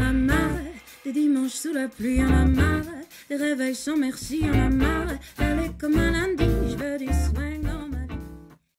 en des dimanches sous la pluie, en a marre. Des réveils sans merci, en a marre.